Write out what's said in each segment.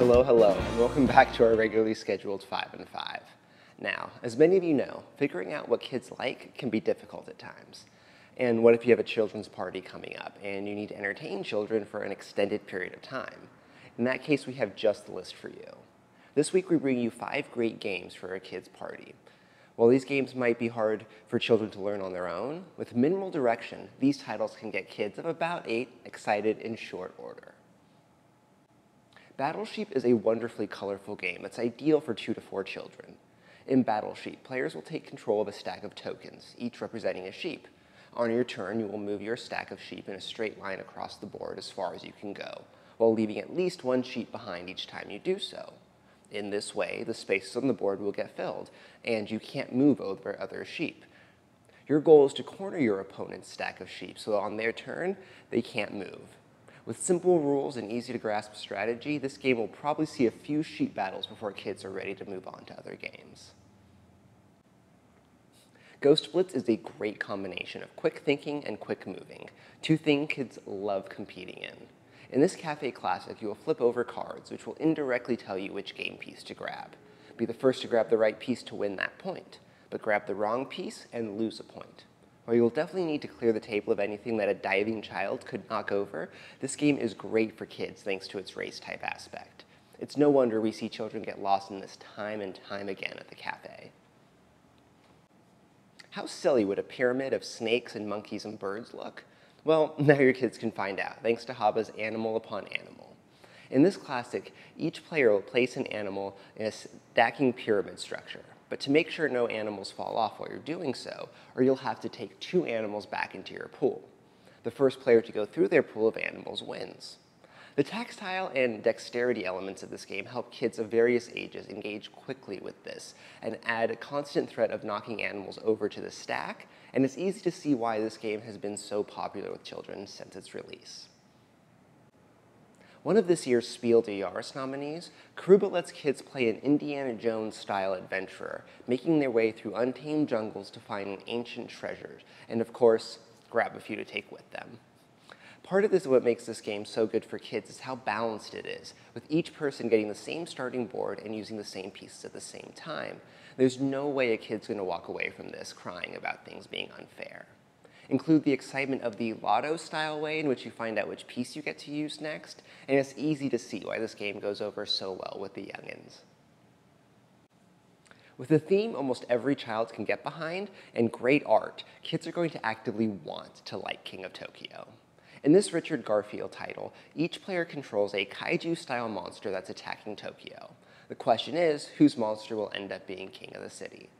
Hello, hello, and welcome back to our regularly scheduled 5 in 5. Now, as many of you know, figuring out what kids like can be difficult at times. And what if you have a children's party coming up and you need to entertain children for an extended period of time? In that case, we have just the list for you. This week, we bring you five great games for a kid's party. While these games might be hard for children to learn on their own, with minimal direction, these titles can get kids of about eight excited in short order. Battle Sheep is a wonderfully colorful game that's ideal for two to four children. In Battle Sheep, players will take control of a stack of tokens, each representing a sheep. On your turn, you will move your stack of sheep in a straight line across the board as far as you can go, while leaving at least one sheep behind each time you do so. In this way, the spaces on the board will get filled, and you can't move over other sheep. Your goal is to corner your opponent's stack of sheep so on their turn, they can't move. With simple rules and easy to grasp strategy, this game will probably see a few sheep battles before kids are ready to move on to other games. Ghost Blitz is a great combination of quick thinking and quick moving, two things kids love competing in. In this Cafe Classic, you will flip over cards, which will indirectly tell you which game piece to grab. Be the first to grab the right piece to win that point, but grab the wrong piece and lose a point. While you'll definitely need to clear the table of anything that a diving child could knock over, this game is great for kids thanks to its race-type aspect. It's no wonder we see children get lost in this time and time again at the cafe. How silly would a pyramid of snakes and monkeys and birds look? Well, now your kids can find out, thanks to HABA's Animal Upon Animal. In this classic, each player will place an animal in a stacking pyramid structure. But to make sure no animals fall off while you're doing so, or you'll have to take two animals back into your pool. The first player to go through their pool of animals wins. The tactile and dexterity elements of this game help kids of various ages engage quickly with this and add a constant threat of knocking animals over to the stack, and it's easy to see why this game has been so popular with children since its release. One of this year's Spiel des Jahres nominees, Karuba lets kids play an Indiana Jones-style adventurer, making their way through untamed jungles to find ancient treasures, and of course, grab a few to take with them. Part of this, what makes this game so good for kids is how balanced it is, with each person getting the same starting board and using the same pieces at the same time. There's no way a kid's gonna walk away from this crying about things being unfair. Include the excitement of the lotto-style way in which you find out which piece you get to use next, and it's easy to see why this game goes over so well with the youngins. With a theme almost every child can get behind and great art, kids are going to actively want to like King of Tokyo. In this Richard Garfield title, each player controls a kaiju-style monster that's attacking Tokyo. The question is, whose monster will end up being king of the city?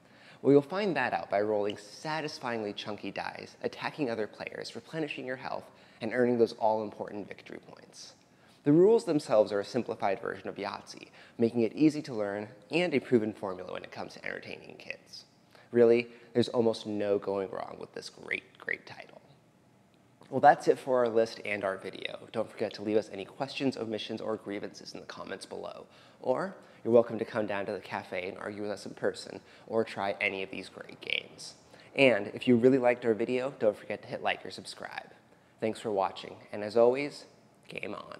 Well, you'll find that out by rolling satisfyingly chunky dice, attacking other players, replenishing your health, and earning those all-important victory points. The rules themselves are a simplified version of Yahtzee, making it easy to learn and a proven formula when it comes to entertaining kids. Really, there's almost no going wrong with this great, great title. Well, that's it for our list and our video. Don't forget to leave us any questions, omissions, or grievances in the comments below. Or you're welcome to come down to the cafe and argue with us in person, or try any of these great games. And if you really liked our video, don't forget to hit like or subscribe. Thanks for watching, and as always, game on.